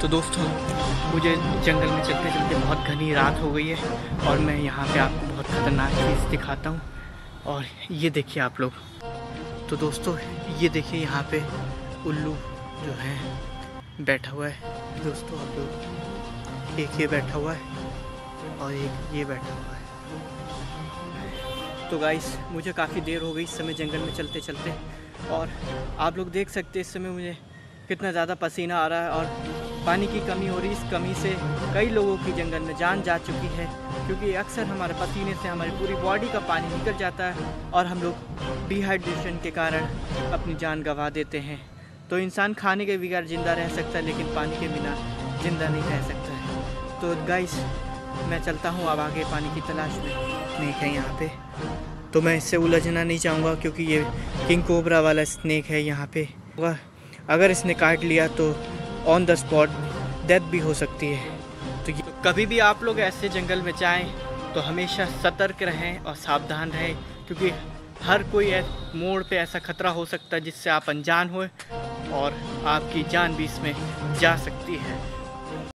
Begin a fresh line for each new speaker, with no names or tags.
तो दोस्तों, मुझे जंगल में चलते चलते बहुत घनी रात हो गई है और मैं यहाँ पे आपको बहुत ख़तरनाक चीज़ दिखाता हूँ। और ये देखिए आप लोग। तो दोस्तों, ये देखिए यहाँ पे उल्लू जो है, बैठा हुआ है। दोस्तों, आप लोग, एक ये बैठा हुआ है और एक ये बैठा हुआ है। तो गाइस मुझे काफ़ी देर हो गई इस समय जंगल में चलते चलते। और आप लोग देख सकते इस समय मुझे कितना ज़्यादा पसीना आ रहा है और पानी की कमी हो रही, इस कमी से कई लोगों की जंगल में जान जा चुकी है, क्योंकि अक्सर हमारे पसीने से हमारी पूरी बॉडी का पानी निकल जाता है और हम लोग डिहाइड्रेशन के कारण अपनी जान गंवा देते हैं। तो इंसान खाने के बगैर ज़िंदा रह सकता है, लेकिन पानी के बिना ज़िंदा नहीं रह सकता है। तो गाइस मैं चलता हूँ अब आगे पानी की तलाश में। स्नेक है यहाँ पे। तो मैं इससे उलझना नहीं चाहूँगा, क्योंकि ये किंग कोबरा वाला स्नेक है यहाँ पे। अगर इसने काट लिया तो ऑन द स्पॉट डेथ भी हो सकती है। तो, तो कभी भी आप लोग ऐसे जंगल में जाएँ तो हमेशा सतर्क रहें और सावधान रहें क्योंकि हर कोई मोड़ पे ऐसा खतरा हो सकता है जिससे आप अनजान हो और आपकी जान भी इसमें जा सकती है।